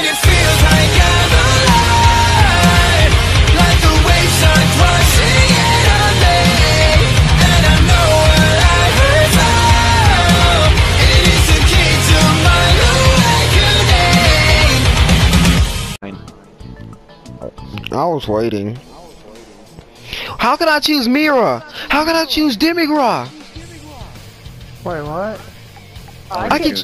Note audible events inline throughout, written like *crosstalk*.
I know where life is home. It is the key to my awakening. I was waiting. How can I choose Mira? How can I choose Demigra? Wait, what? I can.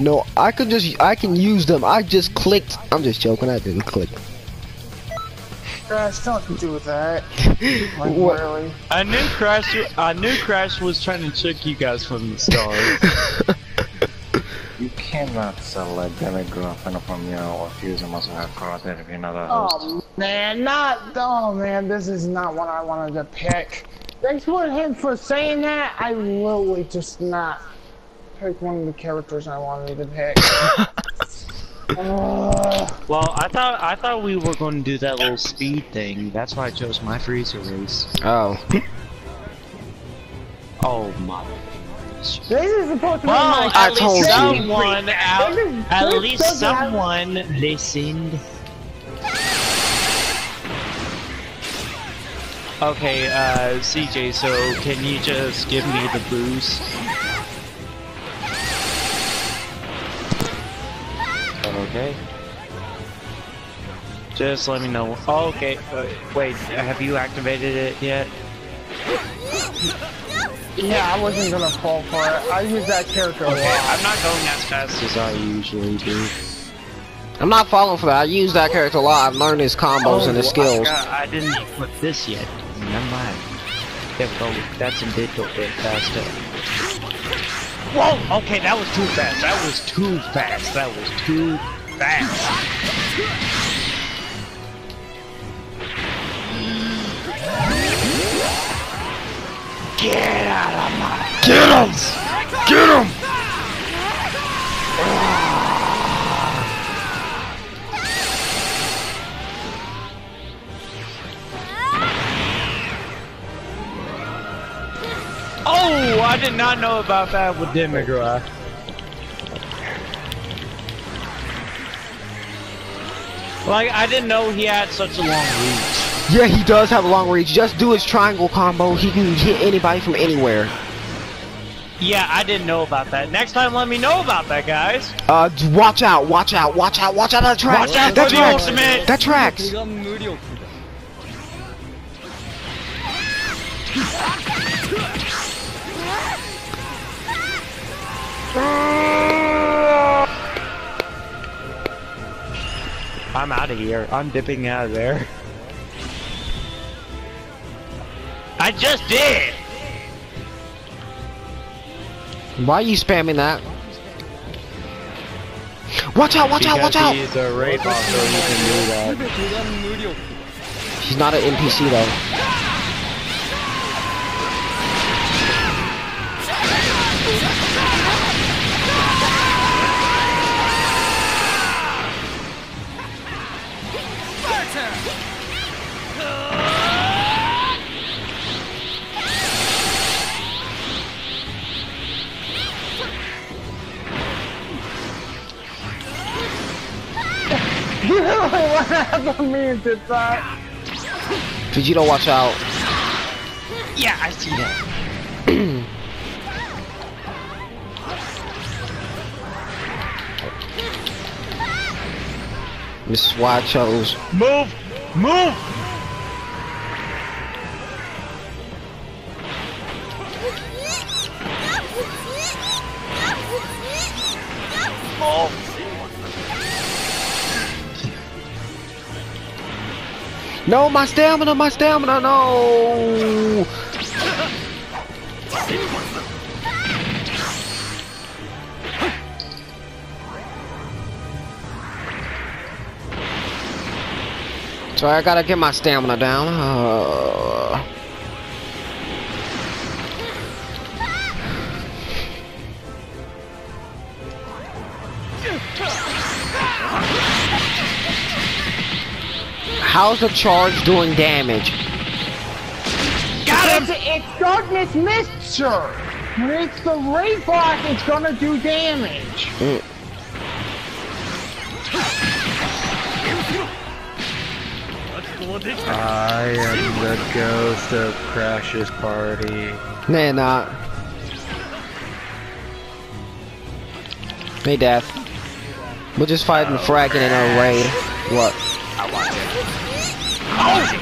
No, I could just I can use them. I just clicked. I'm just joking. I didn't click. Crash, don't do that. *laughs* Like, What? really? I knew Crash. I knew Crash was trying to trick you guys from the start. *laughs* You cannot select demographic from your Fuse must have corrupted another host. Oh man, not. Oh man, this is not what I wanted to pick. Thanks for him for saying that. I literally just not picked one of the characters I wanted to pick. *laughs* Ugh. well, I thought I thought we were going to do that little speed thing. That's why I chose my Frieza race. Oh. *laughs* Oh my. this is supposed to be Well, my. I at told least you. someone out. At least doesn't have- someone listened. Okay, uh, CJ, so can you just give me the boost? Okay. Just let me know. Oh, okay, uh, wait, have you activated it yet? Yeah, I wasn't gonna fall for it. I use that character a Okay, lot. I'm not going as fast as I usually do. I'm not falling for that. I use that character a lot. I've learned his combos and his skills. I, skills. forgot- I didn't put this yet. Never mind. There we go. That's a bit a bit faster. Whoa! Okay, that was too fast. That was too fast. That was too fast. Get out of my Get him! Get him! Oh, I did not know about that with Demigra. Like, I didn't know he had such a long reach. Yeah, he does have a long reach. Just do his triangle combo. He can hit anybody from anywhere. Yeah, I didn't know about that. Next time, let me know about that, guys. Uh, watch out! Watch out! Watch out! Watch out! That tracks! Watch out that for the tracks! ultimate. That tracks! *laughs* I'm out of here. I'm dipping out of there. I just did. Why are you spamming that? Watch out! Watch out! Watch out! He's a raid boss, so he can do that. He's not an NPC though. *laughs* You literally went after me and did that. Vegito, watch out. Yeah, I see that. This is why I chose. Move! Move! No, my stamina, my stamina, no! So I gotta get my stamina down. Uh... How's the charge doing damage? Got him! It's, it's darkness mixture. When it's the raid block, it's gonna do damage. Mm. I am the ghost of Crash's party. Nah, not. Hey, Death. We're just fighting Fragon in a raid. What?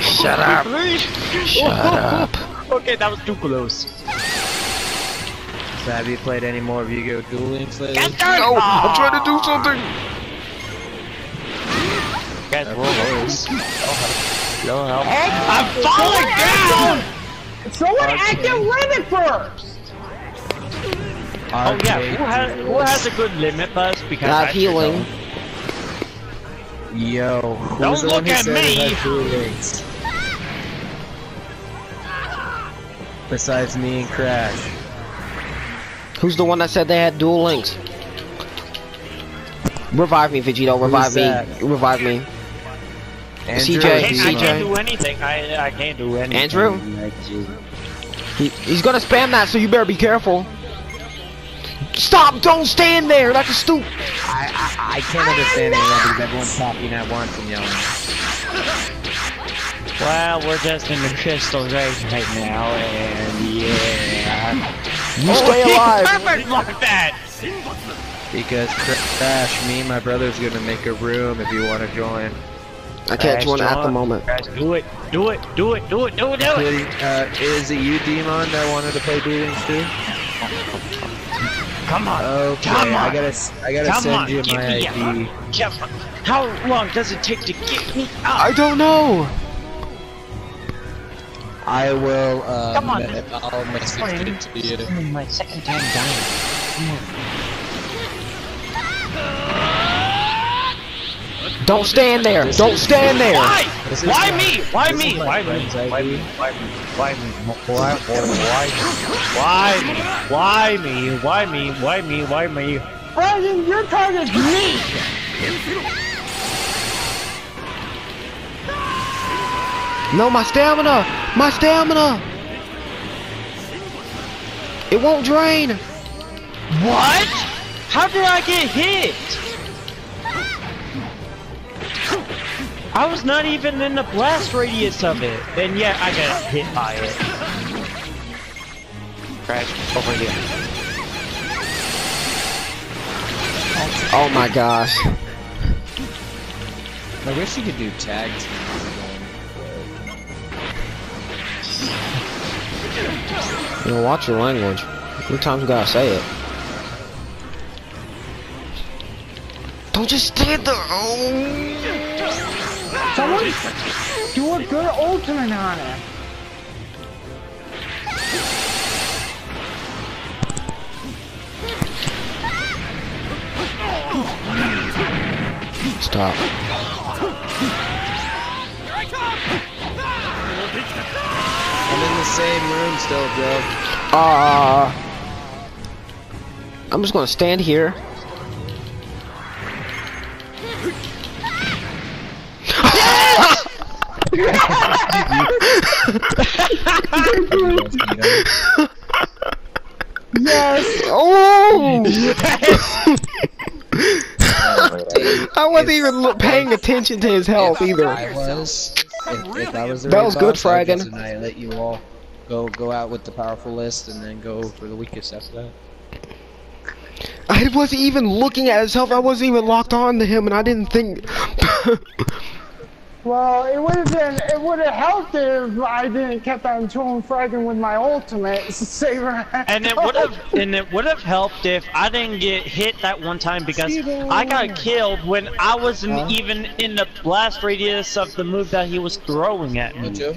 Shut up. Shut up. *laughs* Okay, that was too close. So have you played any more of Yu-Gi-Oh! Duel Links lately? No, I'm ah. trying to do something. Guys, roll those. No help. I'm falling down! Someone activate it first! Oh yeah, who has, who has a good limit burst? Because Not I healing. Yo, who's Don't look at me. it had Duel Links? Besides me and Crash. Who's the one that said they had Duel Links? Revive me, Vegito. Revive me. Revive me. Andrew, CJ, I can't, I CJ. can't do anything. I I can't do anything. Andrew? He, he's gonna spam that, so you better be careful. Stop! Don't stand there! That's a stoop! I, I, I can't understand it because everyone's talking at once and yelling. Well, we're just in the crystal race right now, and yeah. You stay *laughs* alive! Perfect like that. Because Crash, me and my brother's gonna make a room if you want to join. I can't Crash, join at the moment. Guys, do it, do it, do it, do it, do it, do it. Uh, is it you, Demon, that wanted to play Duel Links too? Come on, Okay, Come I on. gotta, s- I gotta come send on, you give my me ID. a Come on. How long does it take to get me up? I don't know! I will, uh, Come on. me- I'll message it to you. This is my second time dying. Don't stand there! Don't stand there! Why? This is Why my- me? Why this me? is my Why me? friend's Why ID. me? Why me? Why me? Why? Why? Why me? Why me? Why me? Why me? Why me? Brandon, your target's me! No, my stamina! My stamina! It won't drain! What? How did I get hit? I was not even in the blast radius of it, and yet I got hit by it. Crash over here. Oh my gosh. I wish you could do tag team. You know, watch your language. How many times you gotta say it? Don't just stand there! Oh. Someone do a good ultimate on it. Stop. I'm in the same room still, Joe. Uh, I'm just gonna stand here. Yes! Oh! I wasn't even look, paying attention to his health either. I was. If, if I was the That was good, boss, I'd just Fragon. annihilate you all. Go go out with the powerful list and then go for the weakest after that. I wasn't even looking at his health. I wasn't even locked on to him, and I didn't think. *laughs* Well, it would have been, it would have helped if I didn't kept on tooling fragging with my ultimate *laughs* saver. And it would have, and it would have helped if I didn't get hit that one time because I got killed when I wasn't even in the blast radius of the move that he was throwing at me. Joe?